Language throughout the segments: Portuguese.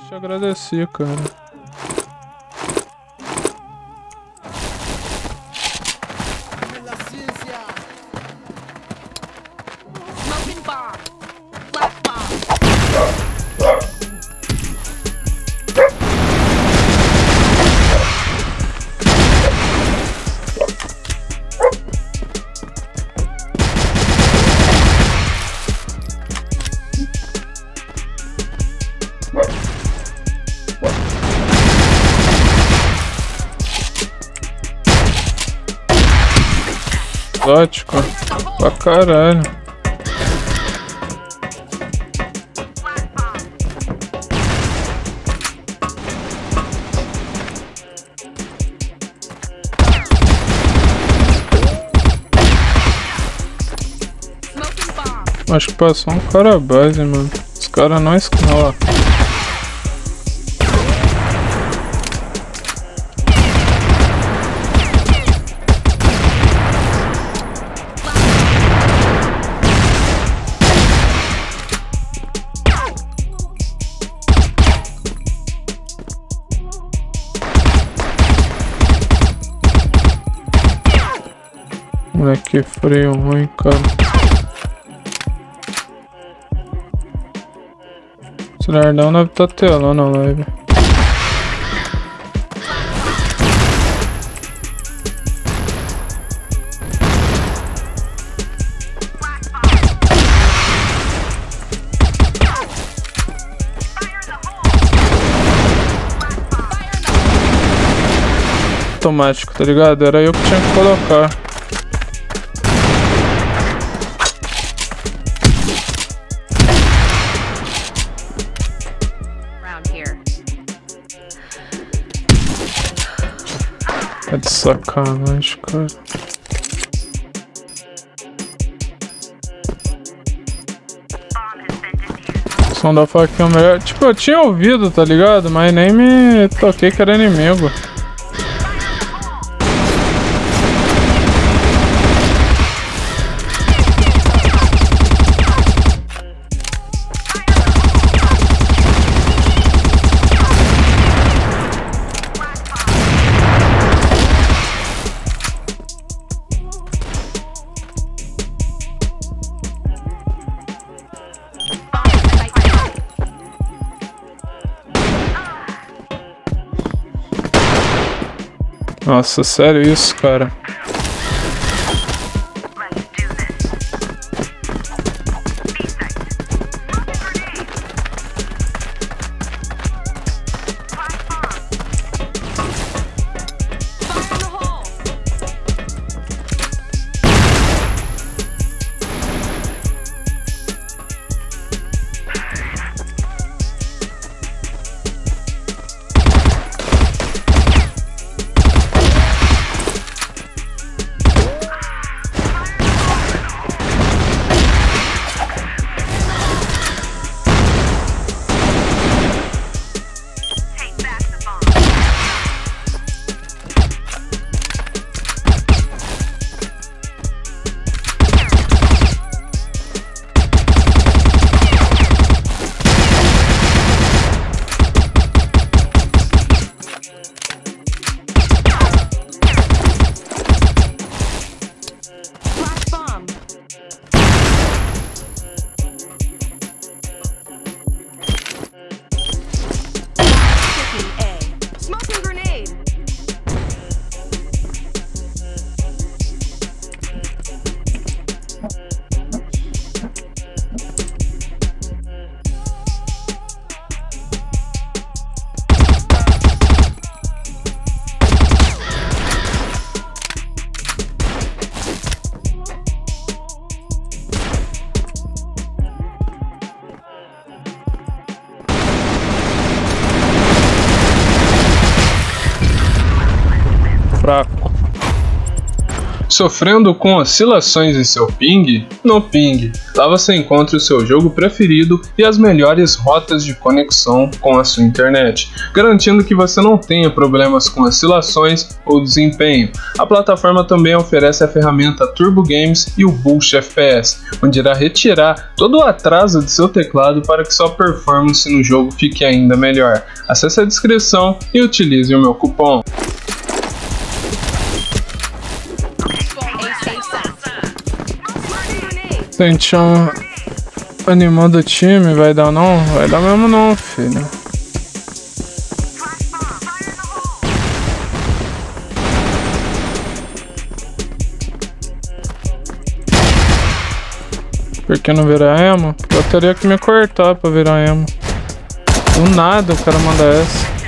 Deixa eu agradecer, cara. Exótico. Pra caralho. Acho que passou um cara base, mano. Os caras não escalam. Moleque freio ruim, cara. Esse nerdão deve estar tá telando a live. automático, tá ligado? Era eu que tinha que colocar. É de sacanagem, cara. O som da faquinha é melhor. Tipo, eu tinha ouvido, tá ligado? Mas nem me toquei que era inimigo. Nossa, sério isso, cara? Sofrendo com oscilações em seu ping? No Ping. Lá você encontra o seu jogo preferido e as melhores rotas de conexão com a sua internet, garantindo que você não tenha problemas com oscilações ou desempenho. A plataforma também oferece a ferramenta Turbo Games e o Boost FPS, onde irá retirar todo o atraso de seu teclado para que sua performance no jogo fique ainda melhor. Acesse a descrição e utilize o meu cupom. Tenchão animando o time, vai dar não? Vai dar mesmo não, filho. Por que não virar emo? Eu teria que me cortar pra virar emo. Do nada o cara manda essa.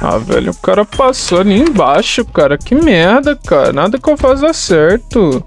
Ah, velho, o cara passou ali embaixo, cara. Que merda, cara. Nada que eu faça certo.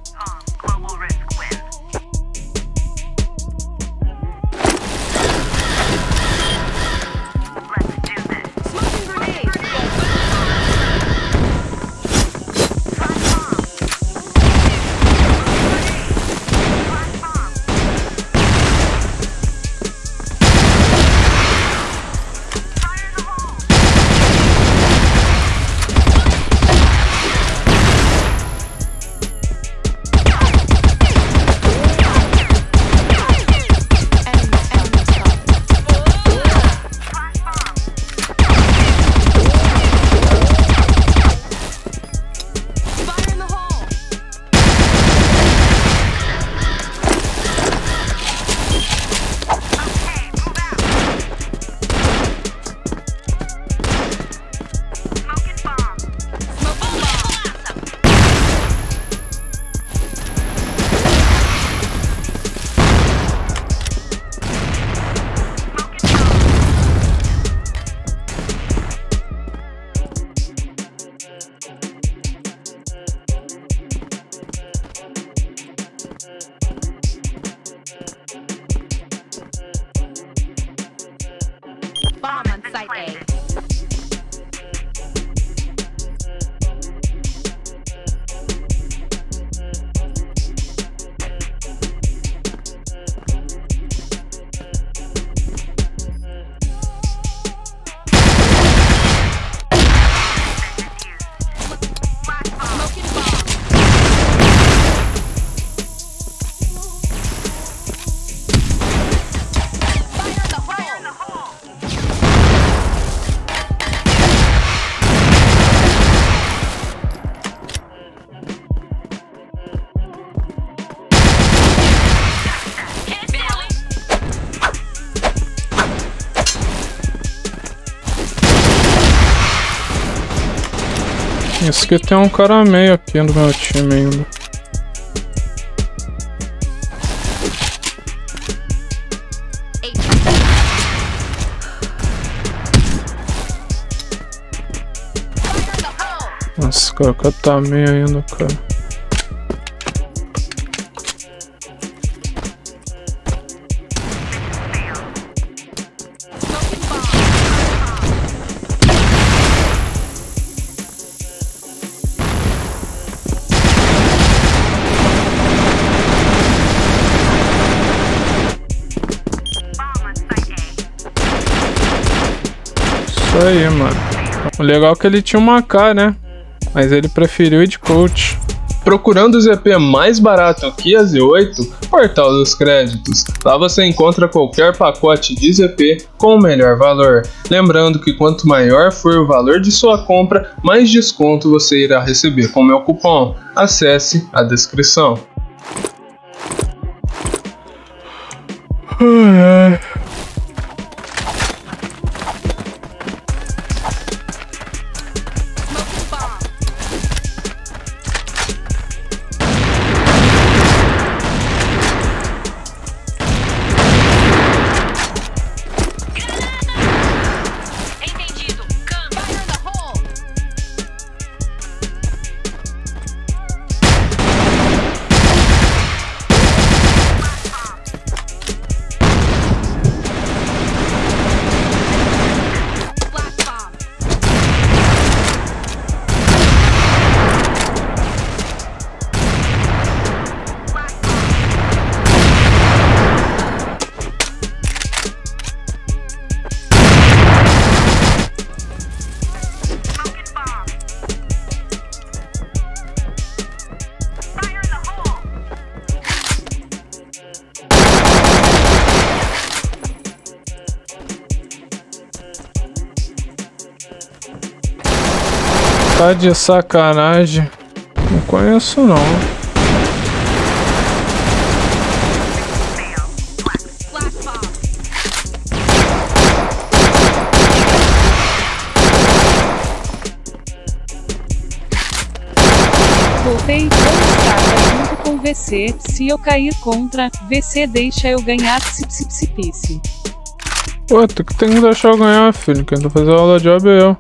Isso que tem um cara meio aqui no meu time ainda. Nossa, cara, o cara tá meio ainda, cara. Isso aí, mano. O legal é que ele tinha uma K, né? Mas ele preferiu ir de coach. Procurando o ZP mais barato que a Z8, Portal dos Créditos. Lá você encontra qualquer pacote de ZP com o melhor valor. Lembrando que quanto maior for o valor de sua compra, mais desconto você irá receber com meu cupom. Acesse a descrição. Tá de sacanagem. Não conheço não. Voltei, estar junto com VC, se eu cair contra, VC deixa eu ganhar psipsipsipice. Pô, tu que tem que deixar eu ganhar, filho. Quem tá fazendo aula de job é eu.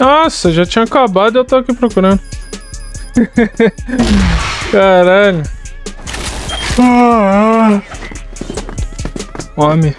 Nossa, já tinha acabado e eu tô aqui procurando. Caralho. Ah, ah. Homem.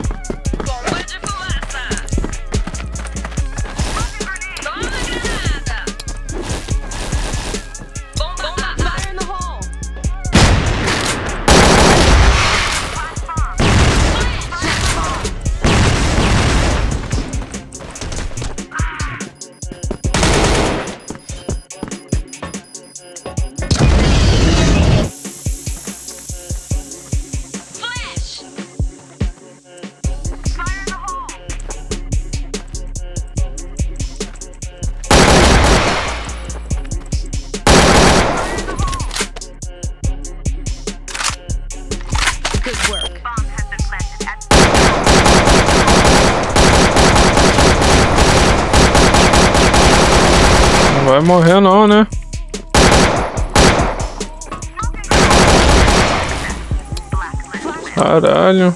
Vai morrer não, né? Caralho.